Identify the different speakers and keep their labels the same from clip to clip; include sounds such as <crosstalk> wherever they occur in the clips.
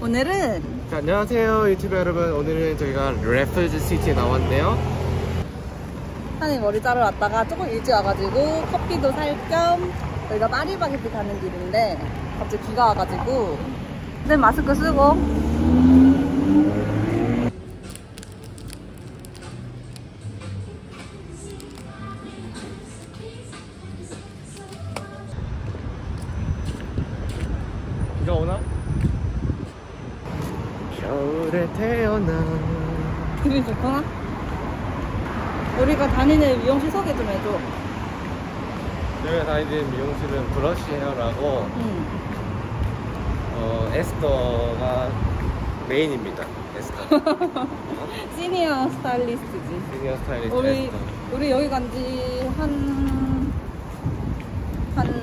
Speaker 1: 오늘은
Speaker 2: 자, 안녕하세요 유튜브 여러분. 오늘은 저희가 래플즈 시티에 나왔는데요.
Speaker 1: 한이 머리 자르러 왔다가 조금 일찍 와가지고 커피도 살 겸 저희가 파리바게트 가는 길인데 갑자기 비가 와가지고 근데 마스크 쓰고
Speaker 2: 비가 오나? 겨울에 태어나
Speaker 1: 기분 좋구나 우리가 다니는 미용실 소개 좀 해줘
Speaker 2: 저희가 다니는 미용실은 브러쉬 헤어라고
Speaker 1: 응.
Speaker 2: 어, 에스더가 메인입니다 에스더 <laughs>
Speaker 1: 시니어 스타일리스트지
Speaker 2: 시니어 스타일리스트
Speaker 1: 우리
Speaker 2: 에스더
Speaker 1: 우리 여기 간지 한 한,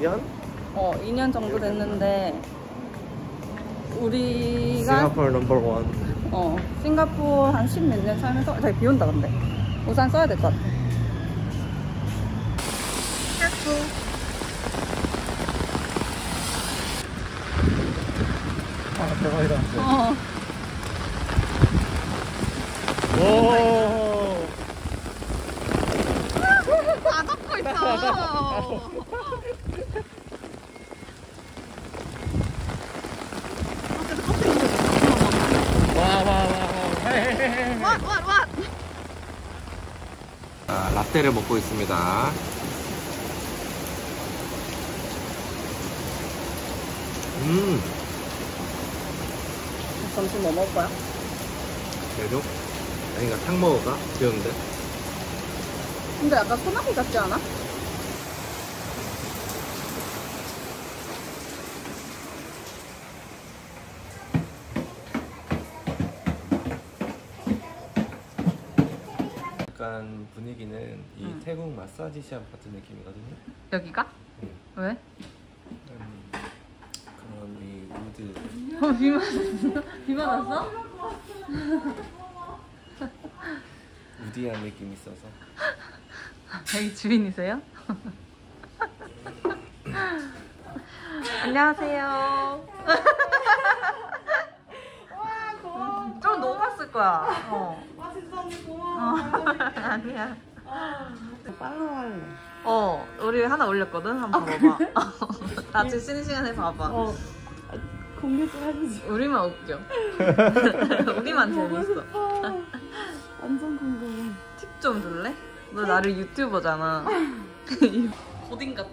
Speaker 2: 2년?
Speaker 1: 어, 2년 정도 됐는데, 우리가,
Speaker 2: 싱가포르 넘버 원
Speaker 1: 어, 싱가포르 한 십 몇 년 살면서, 저기 비 온다, 근데. 우산 써야 될 것 같아.
Speaker 2: 아 대박이다
Speaker 1: 어,
Speaker 2: 오
Speaker 1: 다 덮고 있어.
Speaker 2: 와와와
Speaker 1: 왓, 왓, 왓.
Speaker 2: 아, 라떼를 먹고 있습니다. 음,
Speaker 1: 점심 뭐 먹을 거야?
Speaker 2: 계속? 아닌가, 탕 먹을까? 귀여운데?
Speaker 1: 근데 약간 소나기 같지 않아?
Speaker 2: 약간 분위기는 이
Speaker 1: 음.
Speaker 2: 태국 마사지 샵 같은 느낌이거든요.
Speaker 1: 여기가?
Speaker 2: 음.
Speaker 1: 왜?
Speaker 2: 음, 그런 이 wood.
Speaker 1: 어, 비 맞았어? 비 맞았어?
Speaker 2: 우디한 느낌이 있어서.
Speaker 1: 여기 주인이세요? 안녕하세요. 좀 녹았을 거야. 어. <laughs>
Speaker 3: 아 진짜 언니
Speaker 1: 어.
Speaker 3: 고마워.
Speaker 1: 아니야.
Speaker 3: 팔로우 할래.
Speaker 1: 어, 우리 하나 올렸거든? 한번 봐봐. 같이 <laughs> 쉬는 시간에 봐봐.
Speaker 3: 어. 공개 좀 해주지.
Speaker 1: 우리만 웃겨. <laughs> 우리만 재밌어.
Speaker 3: 완전 궁금해.
Speaker 1: 팁 좀 줄래? 너 나를 유튜버잖아. 고딩 같아.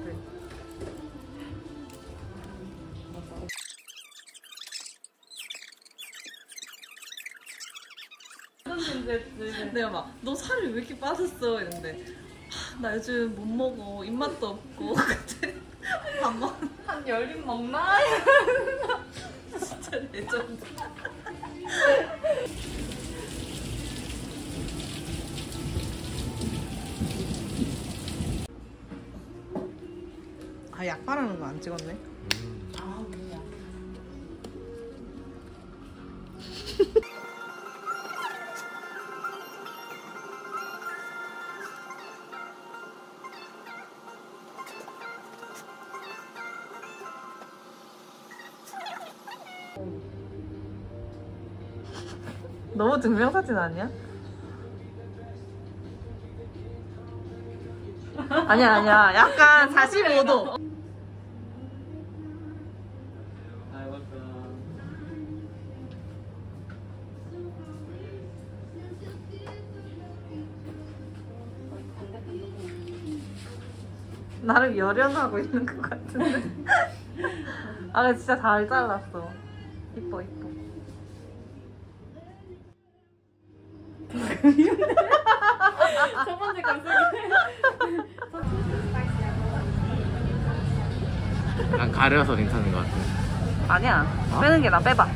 Speaker 1: 내가 막 너 살이 왜 이렇게 빠졌어? 이랬는데 아, 나 요즘 못 먹어. 입맛도 없고. <laughs> 그때 밥만 한 열입 먹나? <laughs> 진짜 레전드. 아 약 바르는 거 안 찍었네?
Speaker 2: 음.
Speaker 1: 너무 증명사진 아니야? 아니야 아니야. 약간 45도. 나를 열연하고 있는 것 같은데. 아 진짜 잘 잘랐어 이뻐 이뻐. <laughs>
Speaker 3: 첫 번째 감성이.
Speaker 2: 난 가려서 괜찮은 것 같아.
Speaker 1: 아니야. 빼는 게 나 빼봐.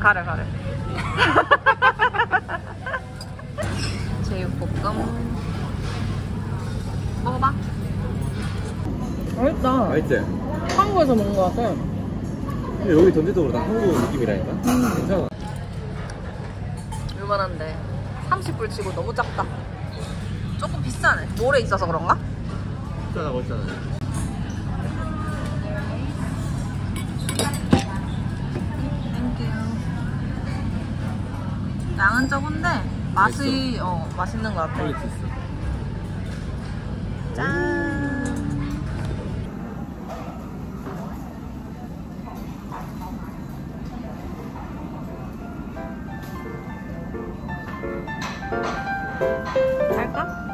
Speaker 1: 가려 가려. <laughs> 제육볶음. 먹어봐. 맛있다.
Speaker 2: 맛있지?
Speaker 1: 한국에서 먹는 거 같아
Speaker 2: 여기 전체적으로 다 한국 느낌이라니까? 괜찮아.
Speaker 1: 볼만한데 30불 치고 너무 작다. 조금 비싸네. 몰에 있어서 그런가?
Speaker 2: 비싸다고 했잖아요.
Speaker 1: Thank you. 양은 적은데 맛이 어 맛있는 것 같아.
Speaker 2: 짠.
Speaker 1: 갈까?